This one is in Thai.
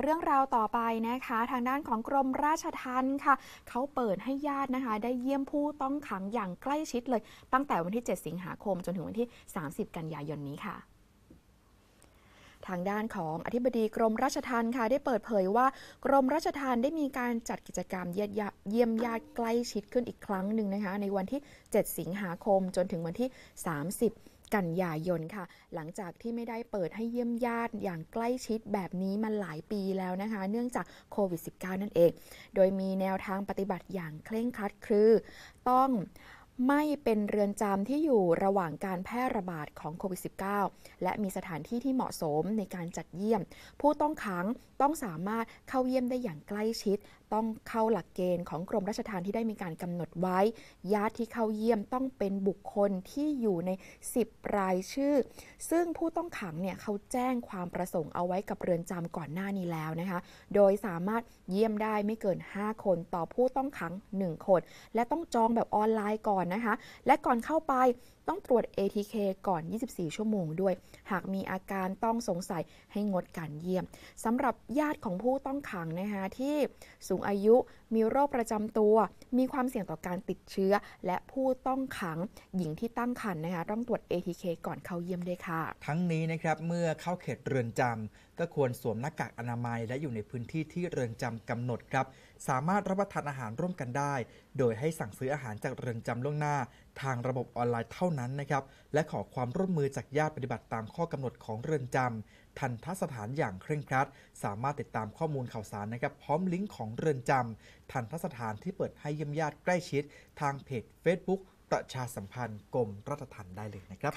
เรื่องราวต่อไปนะคะ ทางด้านของกรมราชทัณฑ์ค่ะ เขาเปิดให้ญาตินะคะ ได้เยี่ยมผู้ต้องขังอย่างใกล้ชิดเลย ตั้งแต่วันที่ 7 สิงหาคม จนถึงวันที่ 30 กันยายนนี้ค่ะทางด้านของอธิบดีกรมราชทัณฑ์ค่ะได้เปิดเผยว่า กรมราชทัณฑ์ได้มีการจัดกิจกรรมเยี่ยมญาเยี่ยมญาติใกล้ชิดขึ้นอีกครั้งหนึ่งนะคะ ในวันที่ 7 สิงหาคมจนถึงวันที่ 30 กันยายนค่ะ หลังจากที่ไม่ได้เปิดให้เยี่ยมญาติอย่างใกล้ชิดแบบนี้มาหลายปีแล้วนะคะ เนื่องจากโควิด -19 นั่นเอง โดยมีแนวทางปฏิบัติอย่างเคร่งครัดคือ ต้อง ไม่เป็นเรือนจำที่อยู่ระหว่างการแพร่ระบาดของโควิด -19 และมีสถานที่ที่เหมาะสมในการจัดเยี่ยม ผู้ต้องขังต้องสามารถเข้าเยี่ยมได้อย่างใกล้ชิด ต้องเข้าหลักเกณฑ์ของกรมราชทัณฑ์ที่ได้มีการกำหนดไว้ ญาติที่เข้าเยี่ยมต้องเป็นบุคคลที่อยู่ใน 10 รายชื่อ ซึ่งผู้ต้องขังเนี่ยเขาแจ้งความประสงค์เอาไว้กับเรือนจำก่อนหน้านี้แล้วนะคะ โดยสามารถเยี่ยมได้ไม่เกิน 5 คนต่อผู้ต้องขัง 1 คน และต้องจองแบบออนไลน์ก่อนนะคะ และก่อนเข้าไปต้องตรวจ ATK ก่อน 24 ชั่วโมงด้วย หากมีอาการต้องสงสัยให้งดการเยี่ยมสำหรับญาติของผู้ต้องขังนะคะที่สูงอายุมีโรคประจำตัว มีความเสี่ยงต่อการติดเชื้อ และผู้ต้องขังหญิงที่ตั้งครรภ์นะคะต้องตรวจ ATK ก่อนเข้าเยี่ยมด้วยค่ะ ทั้งนี้นะครับเมื่อเข้าเขตเรือนจำก็ควรสวมหน้ากากอนามัยและอยู่ในพื้นที่ที่เรือนจำกำหนดครับ สามารถรับประทานอาหารร่วมกันได้ โดยให้สั่งซื้ออาหารจากเรือนจำล่วงหน้า ทางระบบออนไลน์เท่านั้นนะครับและขอความร่วมมือจากญาติปฏิบัติตามข้อกำหนดของเรือนจำทันทสถานอย่างเคร่งครัด สามารถติดตามข้อมูลข่าวสารนะครับพร้อมลิงก์ของเรือนจำทันทสถานที่เปิดให้เยี่ยมญาติใกล้ชิด ทางเพจ Facebook ประชาสัมพันธ์กรมราชทัณฑ์ได้เลยนะครับ